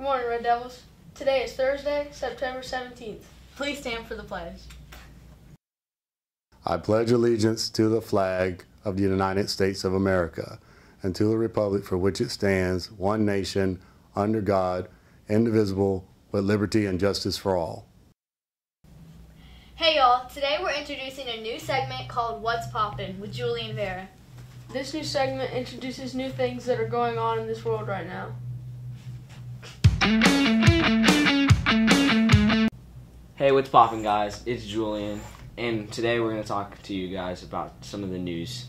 Good morning, Red Devils. Today is Thursday, September 17th. Please stand for the pledge. I pledge allegiance to the flag of the United States of America and to the republic for which it stands, one nation, under God, indivisible, with liberty and justice for all. Hey y'all, today we're introducing a new segment called What's Poppin' with Julie and Vera. This new segment introduces new things that are going on in this world right now. Hey, what's poppin', guys? It's Julian, and today we're to talk to you guys about some of the news.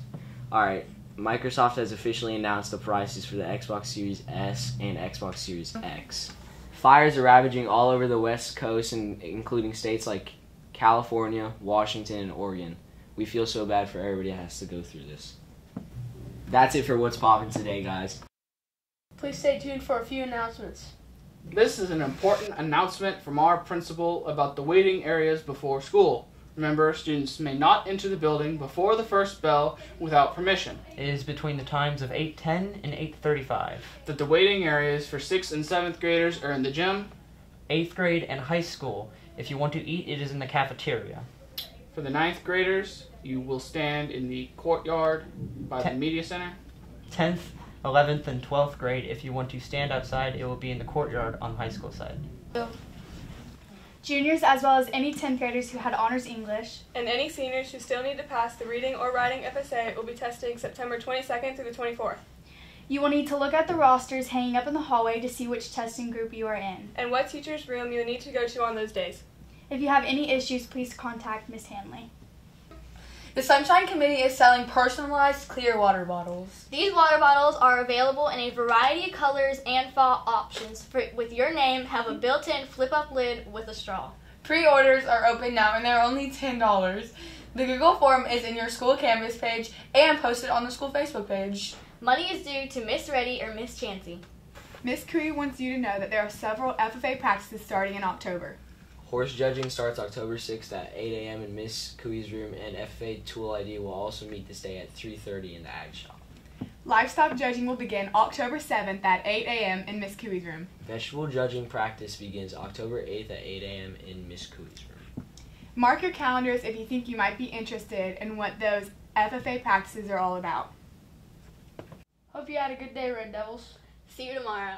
Alright, Microsoft has officially announced the prices for the Xbox Series S and Xbox Series X. Fires are ravaging all over the West Coast, and including states like California, Washington, and Oregon. We feel so bad for everybody that has to go through this. That's it for what's poppin' today, guys. Please stay tuned for a few announcements. This is an important announcement from our principal about the waiting areas before school. Remember, students may not enter the building before the first bell without permission. It is between the times of 8:10 and 8:35. That the waiting areas for 6th and 7th graders are in the gym. 8th grade and high school. If you want to eat, it is in the cafeteria. For the ninth graders, you will stand in the courtyard by the media center. 10th, 11th, and 12th grade. If you want to stand outside, it will be in the courtyard on the high school side. Juniors, as well as any 10th graders who had honors English, And any seniors who still need to pass the reading or writing FSA will be testing September 22nd through the 24th. you will need to look at the rosters hanging up in the hallway to see which testing group you are in. And what teacher's room you'll need to go to on those days. If you have any issues, please contact Miss Hanley. The Sunshine Committee is selling personalized clear water bottles. These water bottles are available in a variety of colors and font options. For, with your name, have a built-in flip-up lid with a straw. Pre-orders are open now and they're only $10. The Google form is in your school canvas page and posted on the school Facebook page. Money is due to Miss Reddy or Miss Chansey. Miss Cooey wants you to know that there are several FFA practices starting in October. Horse judging starts October 6th at 8 a.m. in Miss Cooey's room, and FFA Tool ID will also meet this day at 3.30 in the Ag Shop. Livestock judging will begin October 7th at 8 a.m. in Miss Cooey's room. Vegetable judging practice begins October 8th at 8 a.m. in Miss Cooey's room. Mark your calendars if you think you might be interested in what those FFA practices are all about. Hope you had a good day, Red Devils. See you tomorrow.